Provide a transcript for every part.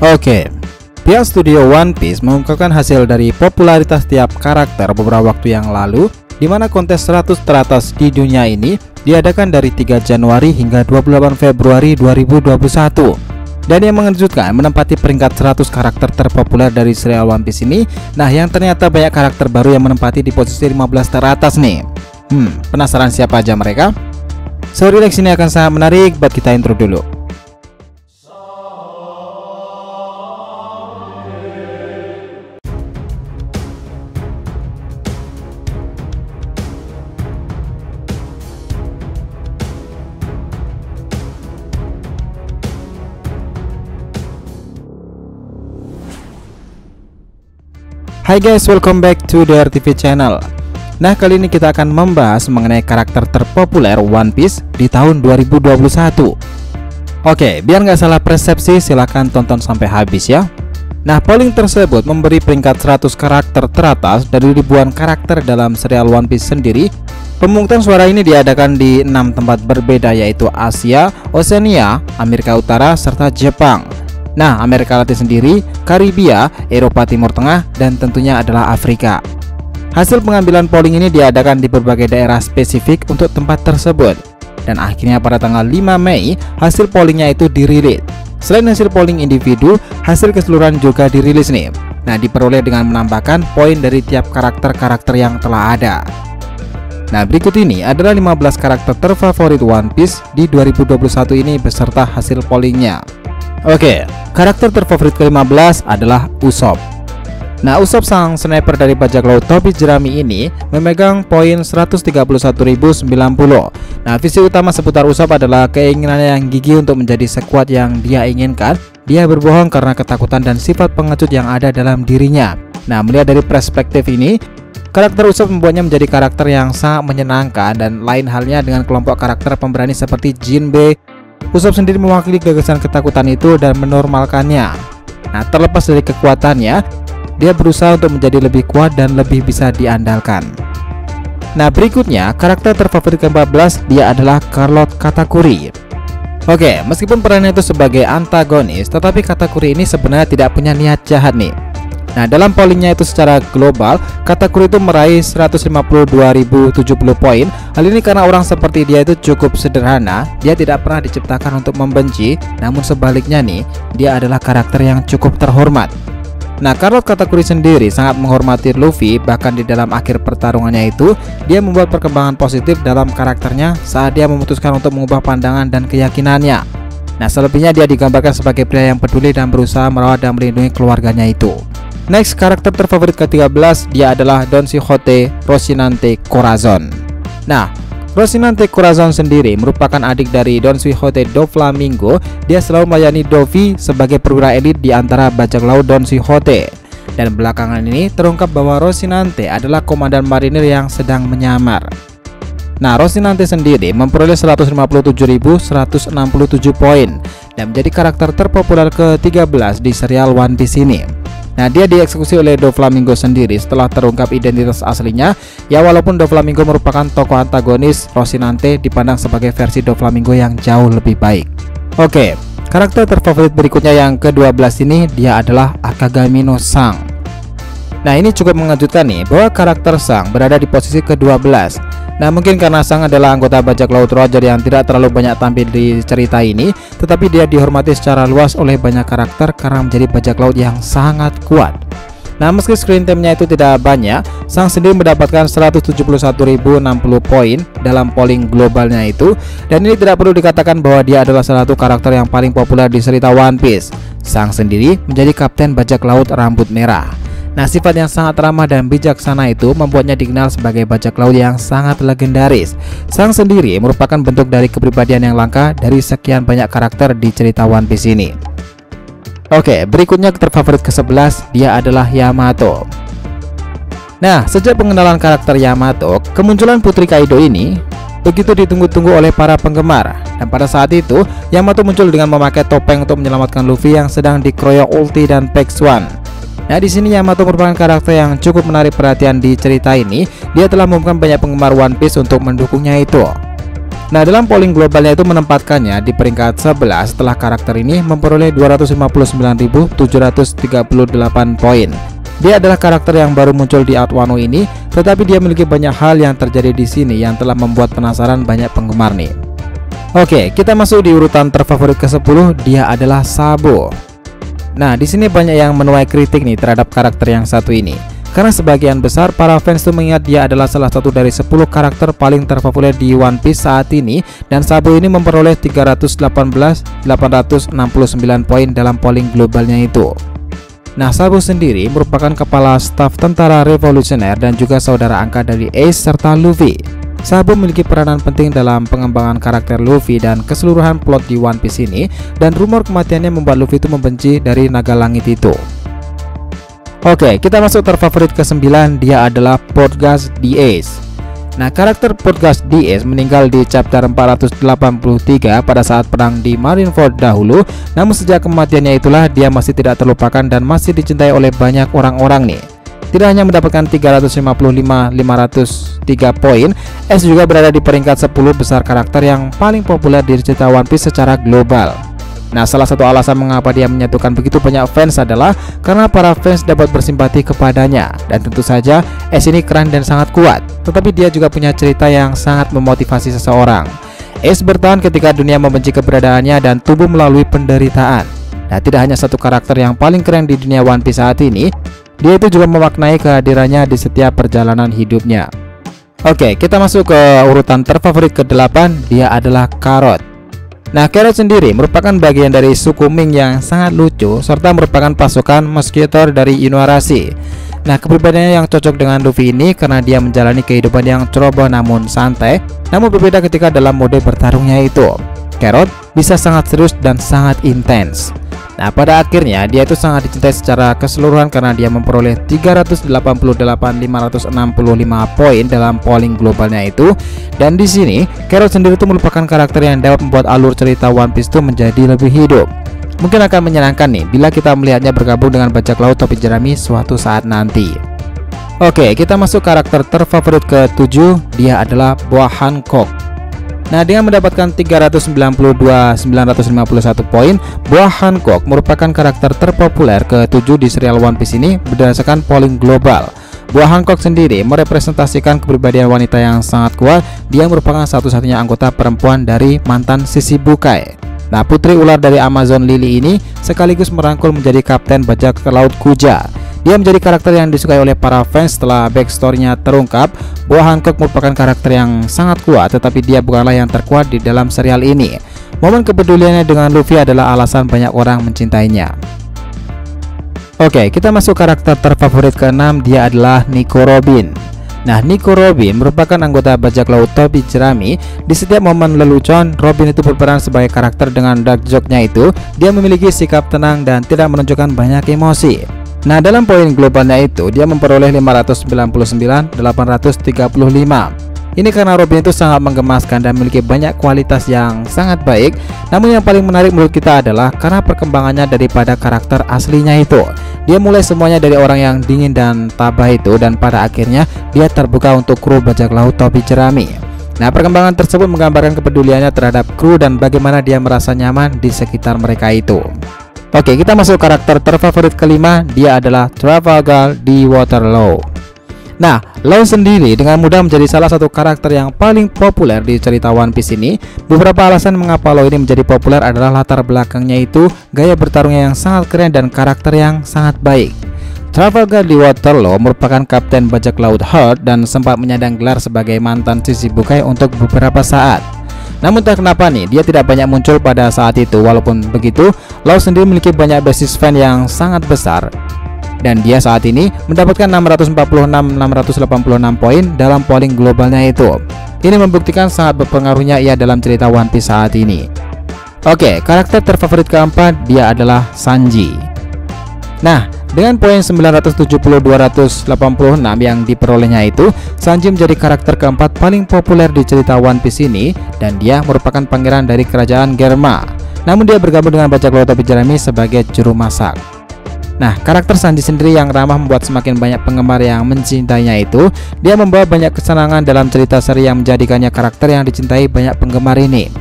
Oke, pihak studio One Piece mengungkapkan hasil dari popularitas tiap karakter beberapa waktu yang lalu di mana kontes 100 teratas di dunia ini diadakan dari 3 Januari hingga 28 Februari 2021 dan yang mengejutkan menempati peringkat 100 karakter terpopuler dari serial One Piece ini Nah yang ternyata banyak karakter baru yang menempati di posisi 15 teratas nih. Hmm penasaran siapa aja mereka? So relax ini akan sangat menarik buat kita intro dulu Hai guys, welcome back to the RTV channel. Nah kali ini kita akan membahas mengenai karakter terpopuler One Piece di tahun 2021 Oke, biar nggak salah persepsi silahkan tonton sampai habis ya. Nah polling tersebut memberi peringkat 100 karakter teratas dari ribuan karakter dalam serial One Piece sendiri. Pemungutan suara ini diadakan di enam tempat berbeda yaitu Asia, Oceania, Amerika Utara, serta Jepang Nah, Amerika Latin sendiri, Karibia, Eropa Timur Tengah, dan tentunya adalah Afrika. Hasil pengambilan polling ini diadakan di berbagai daerah spesifik untuk tempat tersebut. Dan akhirnya pada tanggal 5 Mei, hasil pollingnya itu dirilis. Selain hasil polling individu, hasil keseluruhan juga dirilis nih. Nah, diperoleh dengan menambahkan poin dari tiap karakter-karakter yang telah ada. Nah, berikut ini adalah 15 karakter terfavorit One Piece di 2021 ini beserta hasil pollingnya. Oke, karakter terfavorit ke-15 adalah Usopp. Nah, Usopp sang sniper dari bajak laut topi jerami ini memegang poin 131.090. Nah, visi utama seputar Usopp adalah keinginannya yang gigih untuk menjadi sekuat yang dia inginkan. Dia berbohong karena ketakutan dan sifat pengecut yang ada dalam dirinya. Nah, melihat dari perspektif ini, Karakter Usopp membuatnya menjadi karakter yang sangat menyenangkan dan lain halnya dengan kelompok karakter pemberani seperti Jinbe, Usopp sendiri mewakili gagasan ketakutan itu dan menormalkannya. Nah, terlepas dari kekuatannya, dia berusaha untuk menjadi lebih kuat dan lebih bisa diandalkan. Nah, berikutnya, karakter terfavorit ke-14 dia adalah Carlot Katakuri. Oke, meskipun perannya itu sebagai antagonis, tetapi Katakuri ini sebenarnya tidak punya niat jahat nih. Nah, dalam pollingnya itu secara global, Katakuri itu meraih 152.070 poin. Hal ini karena orang seperti dia itu cukup sederhana, dia tidak pernah diciptakan untuk membenci, namun sebaliknya nih, dia adalah karakter yang cukup terhormat. Nah, Carlot Katakuri sendiri sangat menghormati Luffy, bahkan di dalam akhir pertarungannya itu, dia membuat perkembangan positif dalam karakternya saat dia memutuskan untuk mengubah pandangan dan keyakinannya. Nah, selebihnya dia digambarkan sebagai pria yang peduli dan berusaha merawat dan melindungi keluarganya itu. Next, karakter terfavorit ke-13 dia adalah Don Quixote Rocinante Corazon. Nah, Rocinante Corazon sendiri merupakan adik dari Don Quixote do Flamingo. Dia selalu melayani Dovi sebagai perwira elit di antara bajak laut Don Quixote. Dan belakangan ini terungkap bahwa Rocinante adalah komandan marinir yang sedang menyamar. Nah, Rocinante sendiri memperoleh 157.167 poin dan menjadi karakter terpopuler ke-13 di serial One Piece ini. Nah, dia dieksekusi oleh Doflamingo sendiri setelah terungkap identitas aslinya. Ya, walaupun Doflamingo merupakan tokoh antagonis, Rosinante dipandang sebagai versi Doflamingo yang jauh lebih baik. Oke, karakter terfavorit berikutnya yang ke-12 ini dia adalah Akagami no Sang. Nah, ini cukup mengejutkan nih bahwa karakter Sang berada di posisi ke-12 Nah mungkin karena Sang adalah anggota bajak laut Roger yang tidak terlalu banyak tampil di cerita ini Tetapi dia dihormati secara luas oleh banyak karakter karena menjadi bajak laut yang sangat kuat. Nah meski screen time-nya itu tidak banyak Sang sendiri mendapatkan 171.060 poin dalam polling globalnya itu Dan ini tidak perlu dikatakan bahwa dia adalah salah satu karakter yang paling populer di cerita One Piece. Sang sendiri menjadi kapten bajak laut rambut merah Nah, sifat yang sangat ramah dan bijaksana itu membuatnya dikenal sebagai bajak laut yang sangat legendaris. Sang sendiri merupakan bentuk dari kepribadian yang langka dari sekian banyak karakter di cerita One Piece ini. Oke, berikutnya terfavorit ke-11 dia adalah Yamato. Nah, sejak pengenalan karakter Yamato, kemunculan Putri Kaido ini begitu ditunggu-tunggu oleh para penggemar. Dan pada saat itu, Yamato muncul dengan memakai topeng untuk menyelamatkan Luffy yang sedang dikeroyok Ulti dan Pex One. Nah, di sini Yamato merupakan karakter yang cukup menarik perhatian di cerita ini. Dia telah membuat banyak penggemar One Piece untuk mendukungnya itu. Nah, dalam polling globalnya itu menempatkannya di peringkat 11 setelah karakter ini memperoleh 259.738 poin. Dia adalah karakter yang baru muncul di Art Wano ini, tetapi dia memiliki banyak hal yang terjadi di sini yang telah membuat penasaran banyak penggemar nih. Oke, kita masuk di urutan terfavorit ke-10, dia adalah Sabo. Nah, di sini banyak yang menuai kritik nih terhadap karakter yang satu ini. Karena sebagian besar para fans itu mengingat dia adalah salah satu dari 10 karakter paling terpopuler di One Piece saat ini dan Sabo ini memperoleh 318.869 poin dalam polling globalnya itu. Nah, Sabo sendiri merupakan kepala staf tentara revolusioner dan juga saudara angkat dari Ace serta Luffy. Sabo memiliki peranan penting dalam pengembangan karakter Luffy dan keseluruhan plot di One Piece ini dan rumor kematiannya membuat Luffy itu membenci dari naga langit itu. Oke, kita masuk terfavorit ke-9, dia adalah Podcast Ace. Nah, karakter Podcast Ace meninggal di chapter 483 pada saat perang di Marineford dahulu, namun sejak kematiannya itulah dia masih tidak terlupakan dan masih dicintai oleh banyak orang-orang nih. Tidak hanya mendapatkan 355.503 poin, Ace juga berada di peringkat 10 besar karakter yang paling populer di cerita One Piece secara global. Nah, salah satu alasan mengapa dia menyatukan begitu banyak fans adalah karena para fans dapat bersimpati kepadanya. Dan tentu saja, S ini keren dan sangat kuat, tetapi dia juga punya cerita yang sangat memotivasi seseorang. S bertahan ketika dunia membenci keberadaannya dan tumbuh melalui penderitaan. Nah, tidak hanya satu karakter yang paling keren di dunia One Piece saat ini, dia itu juga memaknai kehadirannya di setiap perjalanan hidupnya. Oke, kita masuk ke urutan terfavorit ke-8, dia adalah Karot. Nah, Carrot sendiri merupakan bagian dari suku Ming yang sangat lucu serta merupakan pasukan Mosquitor dari Inuarashi. Nah, kepribadiannya yang cocok dengan Luffy ini karena dia menjalani kehidupan yang ceroboh namun santai, namun berbeda ketika dalam mode bertarungnya itu. Carrot bisa sangat serius dan sangat intens. Nah, pada akhirnya dia itu sangat dicintai secara keseluruhan karena dia memperoleh 388.565 poin dalam polling globalnya itu. Dan di sini, Carrot sendiri itu merupakan karakter yang dapat membuat alur cerita One Piece itu menjadi lebih hidup. Mungkin akan menyenangkan nih bila kita melihatnya bergabung dengan bajak laut topi jerami suatu saat nanti. Oke, kita masuk karakter terfavorit ke-7, dia adalah Boa Hancock. Nah, dengan mendapatkan 392.951 poin, Buah Hancock merupakan karakter terpopuler ke-7 di serial One Piece ini berdasarkan polling global. Buah Hancock sendiri merepresentasikan kepribadian wanita yang sangat kuat. Dia merupakan satu-satunya anggota perempuan dari mantan Sisi Bukai. Nah, putri ular dari Amazon Lily ini sekaligus merangkul menjadi kapten bajak laut Kuja. Dia menjadi karakter yang disukai oleh para fans setelah backstory-nya terungkap. Boa Hancock merupakan karakter yang sangat kuat, tetapi dia bukanlah yang terkuat di dalam serial ini. Momen kepeduliannya dengan Luffy adalah alasan banyak orang mencintainya. Oke, kita masuk karakter terfavorit ke-6, dia adalah Nico Robin. Nah, Nico Robin merupakan anggota bajak laut topi jerami. Di setiap momen lelucon, Robin itu berperan sebagai karakter dengan dark joke-nya itu. Dia memiliki sikap tenang dan tidak menunjukkan banyak emosi. Nah, dalam poin globalnya itu dia memperoleh 599.835. Ini karena Robin itu sangat menggemaskan dan memiliki banyak kualitas yang sangat baik. Namun yang paling menarik menurut kita adalah karena perkembangannya daripada karakter aslinya itu. Dia mulai semuanya dari orang yang dingin dan tabah itu dan pada akhirnya dia terbuka untuk kru bajak laut topi jerami. Nah, perkembangan tersebut menggambarkan kepeduliannya terhadap kru dan bagaimana dia merasa nyaman di sekitar mereka itu. Oke, kita masuk karakter terfavorit kelima, dia adalah Trafalgar di Waterloo. Nah, Law sendiri dengan mudah menjadi salah satu karakter yang paling populer di cerita One Piece ini. Beberapa alasan mengapa Law ini menjadi populer adalah latar belakangnya itu gaya bertarungnya yang sangat keren dan karakter yang sangat baik. Trafalgar di Waterloo merupakan kapten bajak laut Heart dan sempat menyandang gelar sebagai mantan sisi bukai untuk beberapa saat. Namun tak kenapa nih, dia tidak banyak muncul pada saat itu. Walaupun begitu, Lau sendiri memiliki banyak basis fan yang sangat besar. Dan dia saat ini mendapatkan 646-686 poin dalam polling globalnya itu. Ini membuktikan sangat berpengaruhnya ia dalam cerita One Piece saat ini. Oke, karakter terfavorit keempat dia adalah Sanji. Nah, dengan poin 970-286 yang diperolehnya itu, Sanji menjadi karakter keempat paling populer di cerita One Piece ini dan dia merupakan pangeran dari kerajaan Germa. Namun dia bergabung dengan bajak laut topi jerami sebagai juru masak. Nah, karakter Sanji sendiri yang ramah membuat semakin banyak penggemar yang mencintainya itu Dia membawa banyak kesenangan dalam cerita seri yang menjadikannya karakter yang dicintai banyak penggemar ini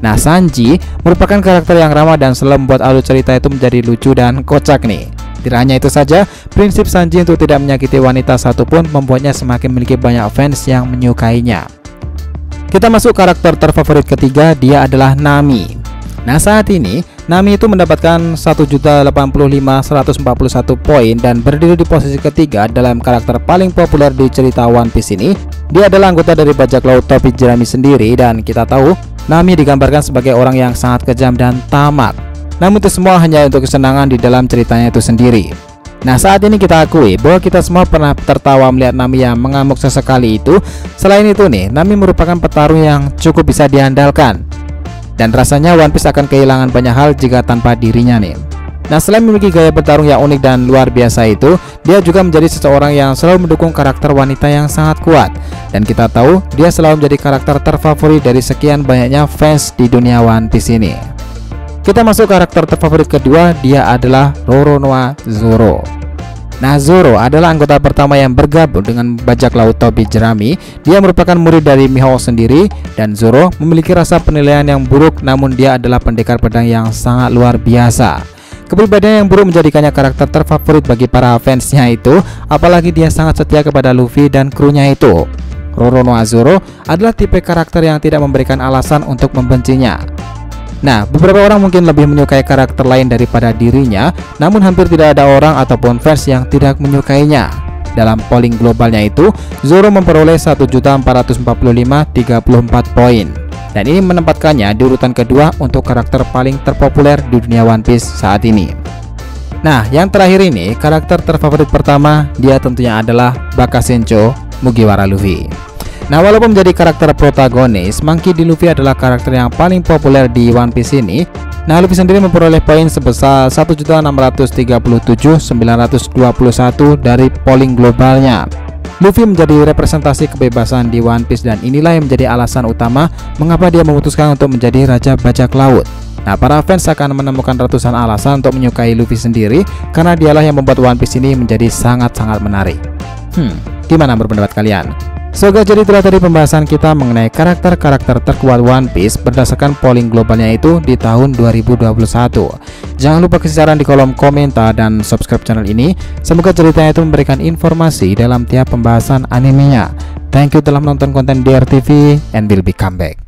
Nah, Sanji merupakan karakter yang ramah dan selalu membuat alur cerita itu menjadi lucu dan kocak nih tidak hanya itu saja, prinsip Sanji untuk tidak menyakiti wanita satupun membuatnya semakin memiliki banyak fans yang menyukainya. Kita masuk karakter terfavorit ketiga, dia adalah Nami. Nah saat ini Nami itu mendapatkan 1.085.141 poin dan berdiri di posisi ketiga dalam karakter paling populer di cerita One Piece ini. Dia adalah anggota dari bajak laut topi jerami sendiri dan kita tahu Nami digambarkan sebagai orang yang sangat kejam dan tamak. Namun itu semua hanya untuk kesenangan di dalam ceritanya itu sendiri. Nah saat ini kita akui bahwa kita semua pernah tertawa melihat Nami yang mengamuk sesekali itu. Selain itu nih, Nami merupakan petarung yang cukup bisa diandalkan. Dan rasanya One Piece akan kehilangan banyak hal jika tanpa dirinya nih. Nah selain memiliki gaya bertarung yang unik dan luar biasa itu Dia juga menjadi seseorang yang selalu mendukung karakter wanita yang sangat kuat. Dan kita tahu dia selalu menjadi karakter terfavorit dari sekian banyaknya fans di dunia One Piece ini kita masuk karakter terfavorit kedua, dia adalah Roronoa Zoro. Nah, Zoro adalah anggota pertama yang bergabung dengan bajak laut Tobi Jerami. Dia merupakan murid dari Mihawk sendiri dan Zoro memiliki rasa penilaian yang buruk namun dia adalah pendekar pedang yang sangat luar biasa. Kepribadian yang buruk menjadikannya karakter terfavorit bagi para fansnya itu, apalagi dia sangat setia kepada Luffy dan krunya itu. Roronoa Zoro adalah tipe karakter yang tidak memberikan alasan untuk membencinya. Nah, beberapa orang mungkin lebih menyukai karakter lain daripada dirinya, namun hampir tidak ada orang ataupun fans yang tidak menyukainya. Dalam polling globalnya itu, Zoro memperoleh 1.445.34 poin. Dan ini menempatkannya di urutan kedua untuk karakter paling terpopuler di dunia One Piece saat ini. Nah, yang terakhir ini, karakter terfavorit pertama, dia tentunya adalah Bakasencho Mugiwara Luffy. Nah, walaupun menjadi karakter protagonis, Monkey D. Luffy adalah karakter yang paling populer di One Piece ini. Nah, Luffy sendiri memperoleh poin sebesar 1.637.921 dari polling globalnya. Luffy menjadi representasi kebebasan di One Piece dan inilah yang menjadi alasan utama mengapa dia memutuskan untuk menjadi raja bajak laut. Nah, para fans akan menemukan ratusan alasan untuk menyukai Luffy sendiri karena dialah yang membuat One Piece ini menjadi sangat-sangat menarik. Hmm, gimana berpendapat kalian? Semoga jadi itulah tadi pembahasan kita mengenai karakter-karakter terkuat One Piece berdasarkan polling globalnya itu di tahun 2021. Jangan lupa kasih saran di kolom komentar dan subscribe channel ini. Semoga ceritanya itu memberikan informasi dalam tiap pembahasan animenya. Thank you telah menonton konten DRTV and will be come back.